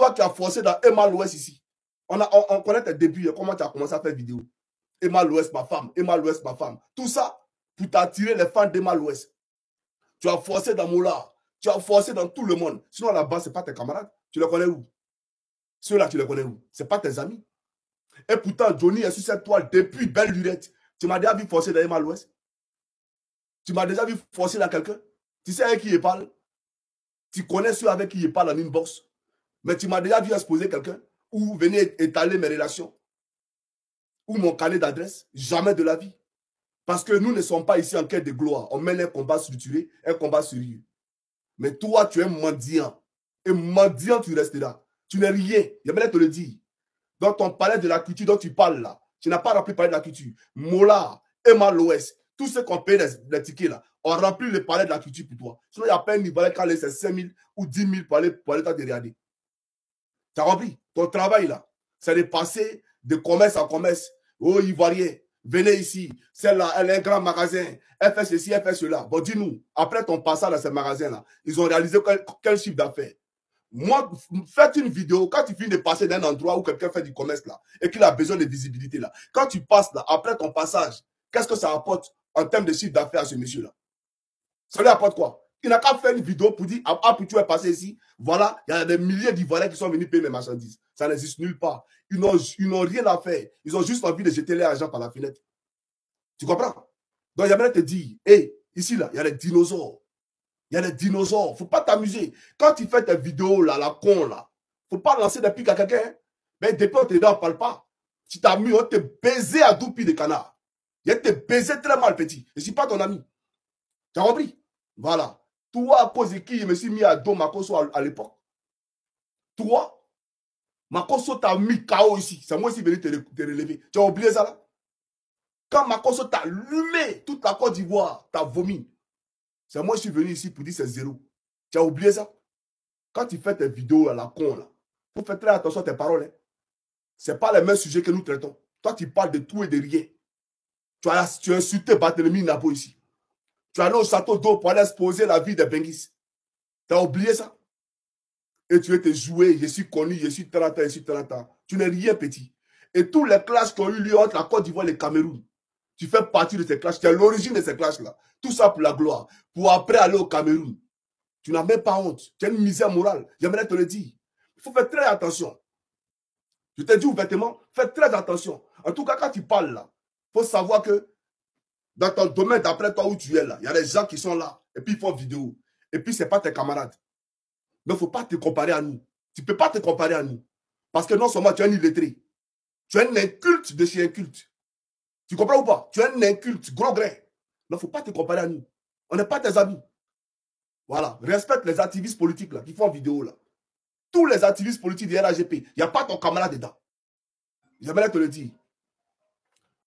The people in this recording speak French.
Toi qui as forcé dans Emma l'Ouest ici. On, a, on, connaît tes débuts, comment tu as commencé à faire vidéo. Emma l'Ouest, ma femme. Emma l'Ouest, ma femme. Tout ça pour t'attirer les fans d'Emma l'Ouest. Tu as forcé dans Moula. Tu as forcé dans tout le monde. Sinon, là-bas, ce n'est pas tes camarades. Tu les connais où? Ceux-là, tu les connais où? Ce n'est pas tes amis. Et pourtant, Johnny est sur cette toile depuis belle lurette. Tu m'as déjà vu forcer dans Emma l'Ouest Tu m'as déjà vu forcer dans quelqu'un Tu sais avec qui il parle? Tu connais ceux avec qui il parle en inbox? Mais tu m'as déjà vu exposer quelqu'un ou venir étaler mes relations ou mon carnet d'adresse Jamais de la vie. Parce que nous ne sommes pas ici en quête de gloire. On mène un combat structuré, un combat sérieux. Mais toi, tu es mendiant. Et mendiant, tu resteras. Tu n'es rien. J'aimerais te le dire. Dans ton palais de la culture dont tu parles là, tu n'as pas rempli le palais de la culture. Mola, Emma l'Ouest, tous ceux qui ont payé les, tickets là, ont rempli le palais de la culture pour toi. Sinon, il n'y a pas un niveau qui a laissé 5 000 ou 10 000 pour aller, pour aller te regarder. Tu as rempli ton travail là. C'est de passer de commerce en commerce. Oh, Ivoirien, venez ici. Celle-là, elle est un grand magasin. Elle fait ceci, elle fait cela. Bon, dis-nous, après ton passage dans ce magasin-là, ils ont réalisé quel, chiffre d'affaires? Moi, faites une vidéo, quand tu finis de passer d'un endroit où quelqu'un fait du commerce là, et qu'il a besoin de visibilité là, quand tu passes là, après ton passage, qu'est-ce que ça apporte en termes de chiffre d'affaires à ce monsieur-là? Ça lui apporte quoi? Il n'a qu'à faire une vidéo pour dire, ah, ah puis tu es passé ici, voilà, il y a des milliers d'Ivoiriens qui sont venus payer mes marchandises. Ça n'existe nulle part. Ils n'ont rien à faire. Ils ont juste envie de jeter les agents par la fenêtre. Tu comprends? Donc, j'aimerais te dire, hé, ici, là, il y a des dinosaures. Il y a des dinosaures. Faut pas t'amuser. Quand tu fais tes vidéos, là, la con, là, faut pas lancer des pics à quelqu'un. Hein. Mais depuis, on te dit, on parle pas. Tu t'amuses, on te baiser à tout pied de canard. Il te baiser très mal, petit. Je ne suis pas ton ami. Tu as compris? Voilà. Toi, à cause de qui je me suis mis à dos Makoso à, l'époque Toi, Makoso t'a mis KO ici. C'est moi qui suis venu te, te relever. Tu as oublié ça là? Quand Makoso t'a allumé toute la Côte d'Ivoire, t'as vomi. C'est moi qui suis venu ici pour dire c'est zéro. Tu as oublié ça? Quand tu fais tes vidéos à la con, là, faut faire très attention à tes paroles. Hein. Ce n'est pas les mêmes sujets que nous traitons. Toi, tu parles de tout et de rien. Tu as, tu as insulté Barthélemy Nabo ici. Tu allé au château d'eau pour aller exposer la vie de Bengis. Tu as oublié ça? Et tu étais joué, je suis connu, je suis 30 ans, je suis 30 ans. Tu n'es rien petit. Et tous les classes qui ont eu lieu entre la Côte d'Ivoire et le Cameroun, tu fais partie de ces classes. Tu es l'origine de ces classes-là. Tout ça pour la gloire. Pour après aller au Cameroun. Tu n'as même pas honte. Tu as une misère morale. J'aimerais te le dire. Il faut faire très attention. Je te dis ouvertement, fais très attention. En tout cas, quand tu parles là, il faut savoir que dans ton domaine, d'après toi où tu es là, il y a des gens qui sont là. Et puis ils font vidéo. Et puis ce n'est pas tes camarades. Mais il ne faut pas te comparer à nous. Tu ne peux pas te comparer à nous. Parce que non seulement tu es un illettré, tu es un inculte de chez inculte. Tu comprends ou pas? Tu es un inculte, gros grain. Il ne faut pas te comparer à nous. On n'est pas tes amis. Voilà. Respecte les activistes politiques là, qui font vidéo là. Tous les activistes politiques du RAGP, il n'y a pas ton camarade dedans. J'aimerais te le dire.